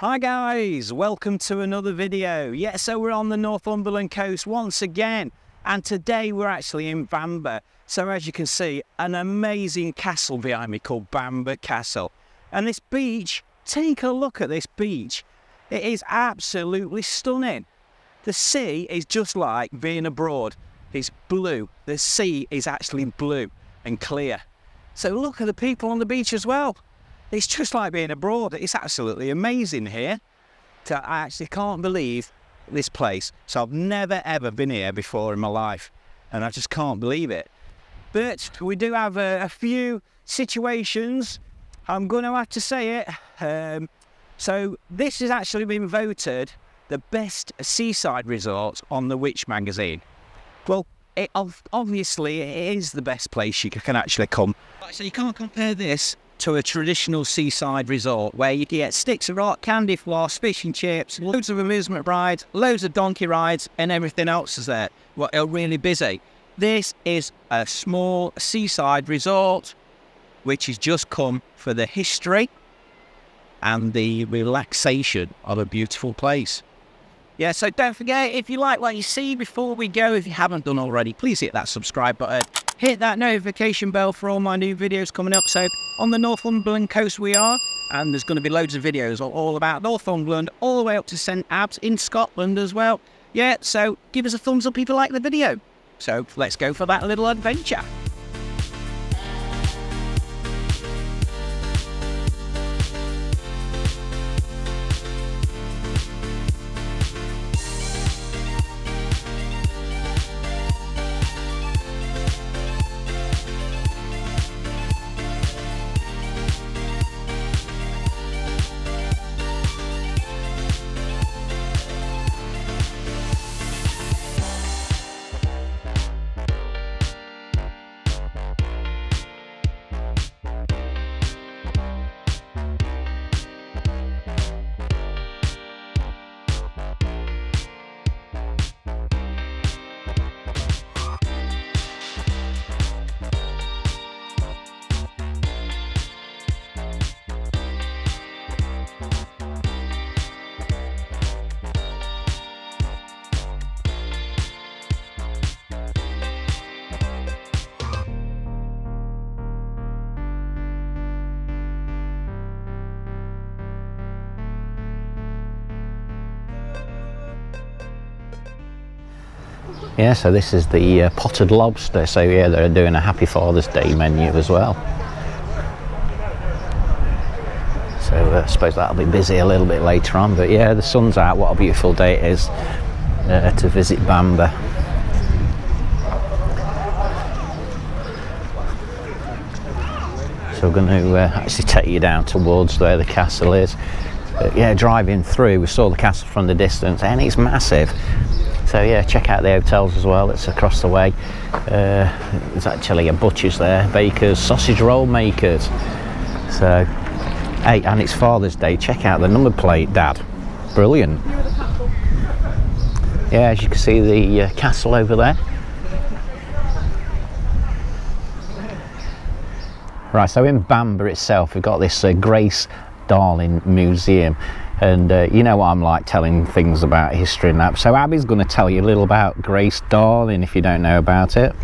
Hi guys, welcome to another video. Yeah, so we're on the Northumberland coast once again, and today we're actually in Bamburgh. So as you can see, an amazing castle behind me called Bamburgh Castle. And this beach, take a look at this beach. It is absolutely stunning. The sea is just like being abroad. It's blue. The sea is actually blue and clear. So look at the people on the beach as well. It's just like being abroad. It's absolutely amazing here. I actually can't believe this place. So I've never ever been here before in my life, and I just can't believe it. But we do have a, a few situations. I'm going to have to say it. Um, so this has actually been voted the best seaside resort on the Which magazine. Well, it, obviously it is the best place you can actually come. So you can't compare this to a traditional seaside resort where you get sticks of rock, candy floss, fish and chips, loads of amusement rides, loads of donkey rides, and everything else is there. Well, are really busy. This is a small seaside resort which has just come for the history and the relaxation of a beautiful place. Yeah, so don't forget, if you like what you see before we go, if you haven't done already, please hit that subscribe button. Hit that notification bell for all my new videos coming up. So on the Northumberland coast we are, and there's going to be loads of videos all about Northumberland, all the way up to St Abbs in Scotland as well. Yeah, so give us a thumbs up if you like the video. So let's go for that little adventure. Yeah, so this is the uh, potted lobster. So yeah, they're doing a Happy Father's Day menu as well. So uh, I suppose that'll be busy a little bit later on. But yeah, the sun's out. What a beautiful day it is uh, to visit Bamburgh. So we're going to uh, actually take you down towards where the castle is. yeah, driving through, we saw the castle from the distance, and it's massive. So yeah, check out the hotels as well. It's across the way. Uh, there's actually a butcher's there, bakers, sausage roll makers. So, hey, and it's Father's Day. Check out the number plate, Dad. Brilliant. Yeah, as you can see the uh, castle over there. Right, so in Bamburgh itself, we've got this uh, Grace Darling Museum and uh, you know what I'm like telling things about history and that. So Abby's going to tell you a little about Grace Darling if you don't know about it.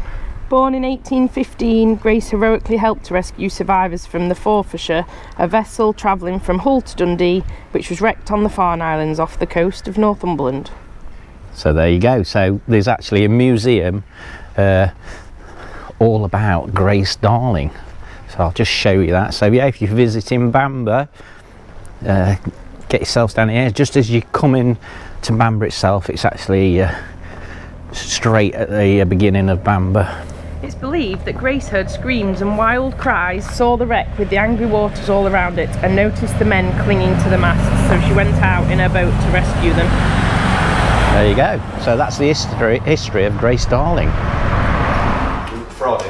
Born in 1815, Grace heroically helped to rescue survivors from the Forfarshire, a vessel travelling from Hull to Dundee, which was wrecked on the Farne Islands off the coast of Northumberland. So there you go. So there's actually a museum uh, all about Grace Darling. So I'll just show you that. So yeah, if you're visiting Bamburgh, uh, get yourselves down here just as you come in to Bamburgh itself it's actually uh, straight at the uh, beginning of Bamburgh it's believed that Grace heard screams and wild cries, saw the wreck with the angry waters all around it, and noticed the men clinging to the masts, so she went out in her boat to rescue them. There you go. So that's the history, history of Grace Darling. Friday.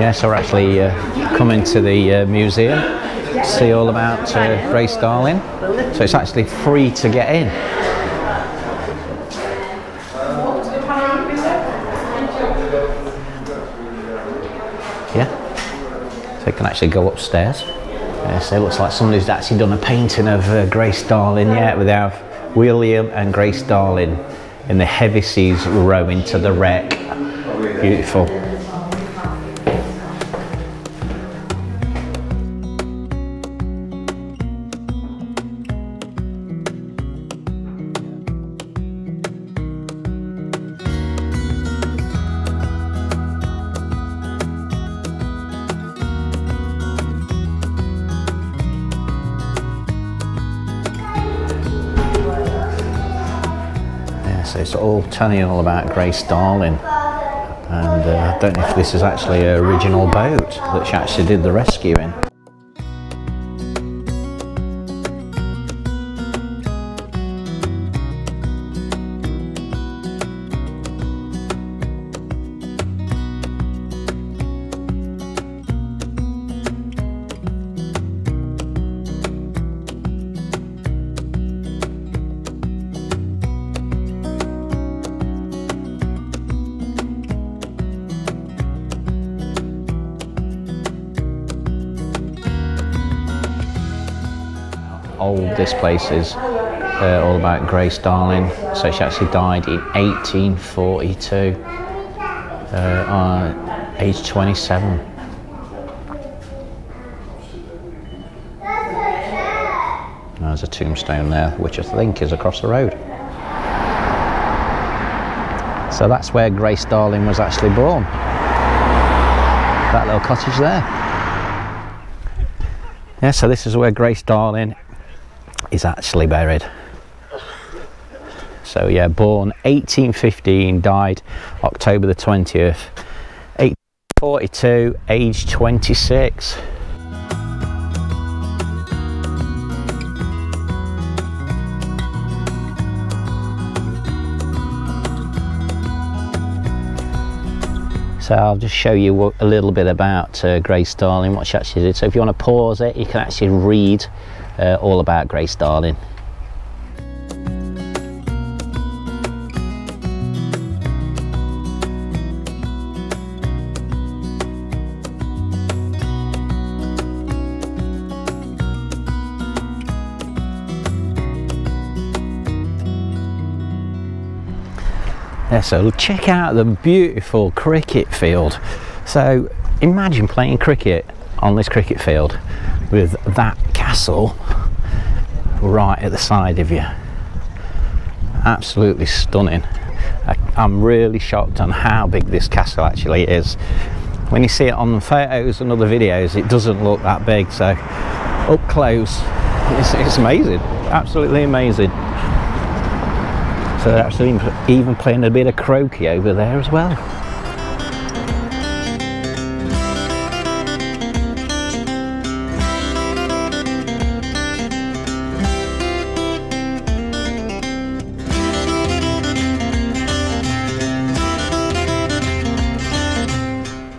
Yeah, so we're actually uh, coming to the uh, museum see all about uh, Grace Darling. So it's actually free to get in. Yeah. So you can actually go upstairs. Uh, so it looks like somebody's actually done a painting of uh, Grace Darling, yeah, with our William and Grace Darling in the heavy seas rowing to the wreck. Beautiful. So it's all telling you all about Grace Darling. And uh, I don't know if this is actually an original boat that she actually did the rescue in. This place is. Uh, all about Grace Darling. So she actually died in 1842, uh, age 27. There's a tombstone there, which I think is across the road. So that's where Grace Darling was actually born. That little cottage there. Yeah, so this is where Grace Darling is actually buried. So yeah, born 1815, died October the 20th, 1842, age 26. So I'll just show you a little bit about uh, Grace Darling, what she actually did. So if you want to pause it, you can actually read uh, all about Grace Darling. Yeah, so check out the beautiful cricket field. So imagine playing cricket on this cricket field with that castle right at the side of you. Absolutely stunning. I, I'm really shocked on how big this castle actually is. When you see it on photos and other videos, it doesn't look that big. So up close, it's, it's amazing, absolutely amazing. So they're actually even playing a bit of croquet over there as well.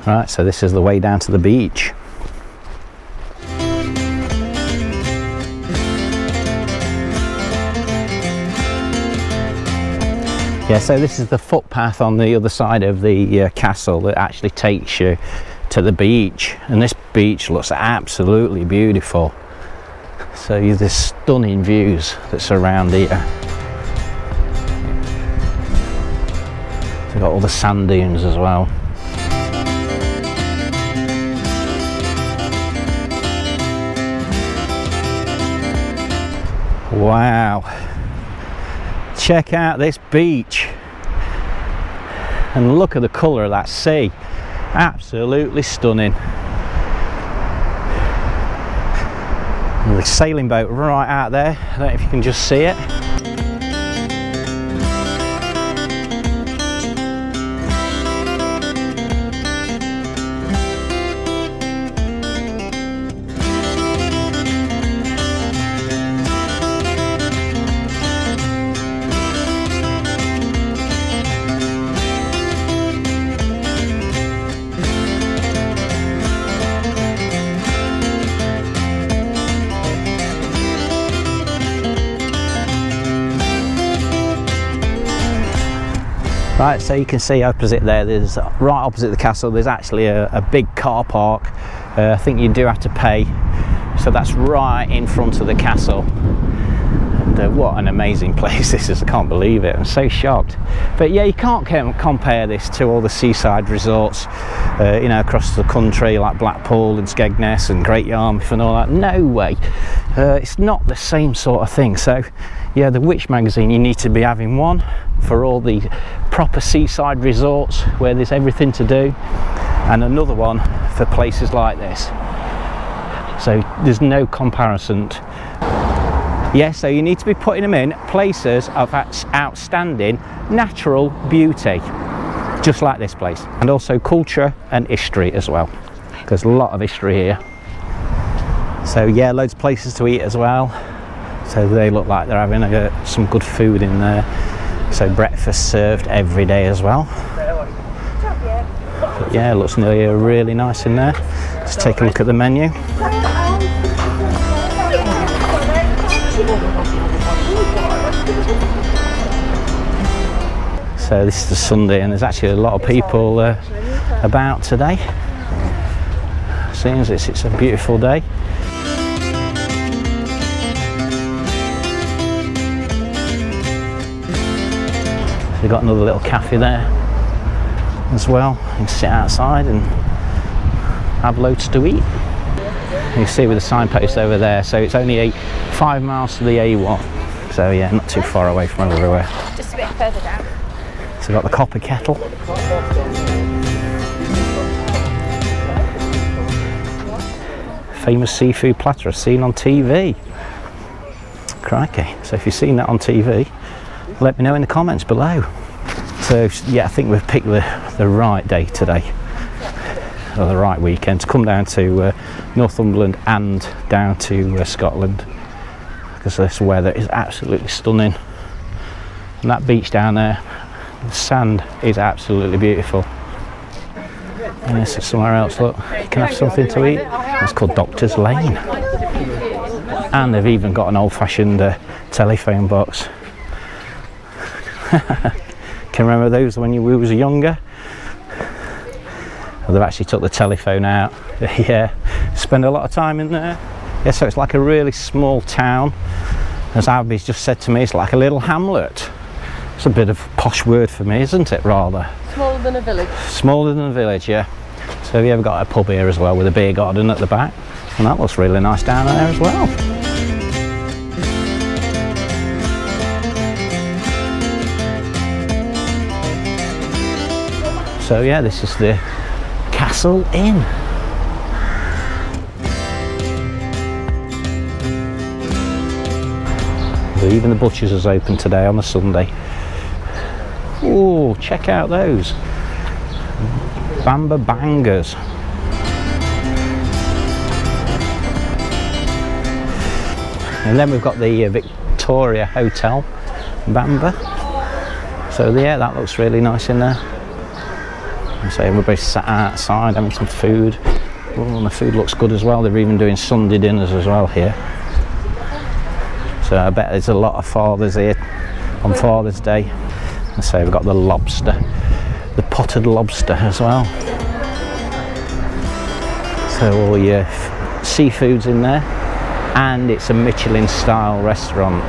Right, so this is the way down to the beach. Yeah, so this is the footpath on the other side of the uh, castle that actually takes you to the beach. And this beach looks absolutely beautiful. So you there's stunning views that surround here. They've got all the sand dunes as well. Wow. Check out this beach. And look at the colour of that sea. Absolutely stunning. And the sailing boat right out there. I don't know if you can just see it. Right, so you can see opposite there, there's right opposite the castle, there's actually a, a big car park. Uh, I think you do have to pay So that's right in front of the castle. And uh, what an amazing place this is, I can't believe it, I'm so shocked. But yeah, you can't compare this to all the seaside resorts, uh, you know, across the country like Blackpool and Skegness and Great Yarmouth and all that. No way. Uh, it's not the same sort of thing. So yeah, the Which magazine, you need to be having one for all the proper seaside resorts where there's everything to do and another one for places like this so there's no comparison yeah so you need to be putting them in places of outstanding natural beauty just like this place. And also culture and history as well there's a lot of history here. So yeah loads of places to eat as well. So they look like they're having uh, some good food in there. So breakfast served every day as well. But yeah looks really nice in there. Let's take a look at the menu so this is the Sunday and there's actually a lot of people uh, about today seeing as it's, it's a beautiful day We've got another little cafe there as well. You can sit outside and have loads to eat. You can see with the signpost over there, so it's only eight, five miles to the A1. So yeah, not too far away from everywhere. Just a bit further down. So we've got the copper kettle. Famous seafood platter seen on TV. Crikey. So if you've seen that on TV, let me know in the comments below. So yeah, I think we've picked the, the right day today, or the right weekend to come down to uh, Northumberland and down to uh, Scotland because this weather is absolutely stunning. And that beach down there, the sand is absolutely beautiful. And this is somewhere else, look, you can have something to eat. It's called Doctor's Lane. And they've even got an old-fashioned uh, telephone box. Can remember those when you we was younger? They've actually took the telephone out. yeah, spend a lot of time in there. Yeah, so it's like a really small town. As Abby's just said to me, it's like a little hamlet. It's a bit of posh word for me, isn't it, rather? Smaller than a village. Smaller than a village, yeah. So we have ever got a pub here as well with a beer garden at the back. And that looks really nice down there as well. So yeah, this is the Castle Inn. Even the butchers is open today on a Sunday. Oh, check out those. Bamburgh Bangers. And then we've got the uh, Victoria Hotel, Bamburgh. So yeah, that looks really nice in there. So everybody's sat outside having some food. Oh, and the food looks good as well. They're even doing Sunday dinners as well here. So I bet there's a lot of fathers here on Father's Day. And say we've got the lobster, the potted lobster as well. So all your seafood's in there. And it's a Michelin style restaurant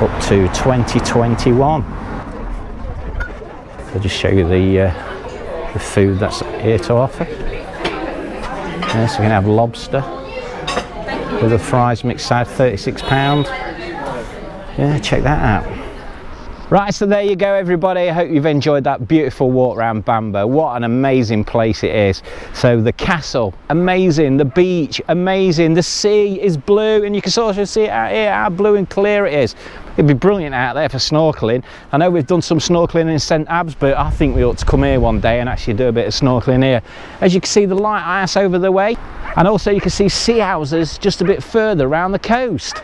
up to 2021. I'll just show you the uh, the food that's here to offer. Yes, we can have lobster with the fries mixed side, £36. Yeah, check that out. Right, so there you go everybody. I hope you've enjoyed that beautiful walk around Bamburgh. What an amazing place it is. So the castle, amazing. The beach, amazing. The sea is blue and you can sort of see it out here, how blue and clear it is. It'd be brilliant out there for snorkeling. I know we've done some snorkeling in St Abbs, but I think we ought to come here one day and actually do a bit of snorkeling here. As you can see the lighthouse over the way, and also you can see Seahouses just a bit further around the coast.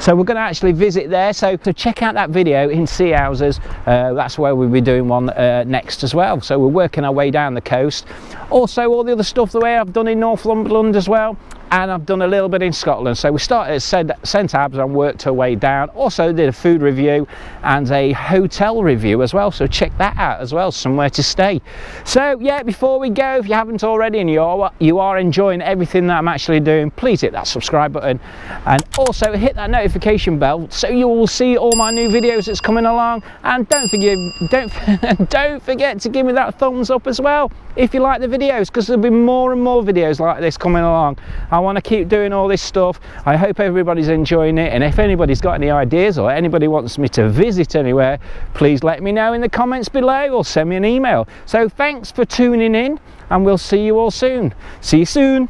So we're going to actually visit there. So to check out that video in Seahouses, uh, that's where we'll be doing one uh, next as well. So we're working our way down the coast. Also all the other stuff the way I've done in Northumberland as well and I've done a little bit in Scotland. So we started at St Abbs and worked our way down. Also did a food review and a hotel review as well. So check that out as well, somewhere to stay. So yeah, before we go, if you haven't already and you are, you are enjoying everything that I'm actually doing, please hit that subscribe button and also hit that notification bell so you will see all my new videos that's coming along. And don't forget, don't, don't forget to give me that thumbs up as well if you like the videos because there'll be more and more videos like this coming along i want to keep doing all this stuff. I hope everybody's enjoying it and if anybody's got any ideas or anybody wants me to visit anywhere please let me know in the comments below or send me an email. So thanks for tuning in and we'll see you all soon. See you soon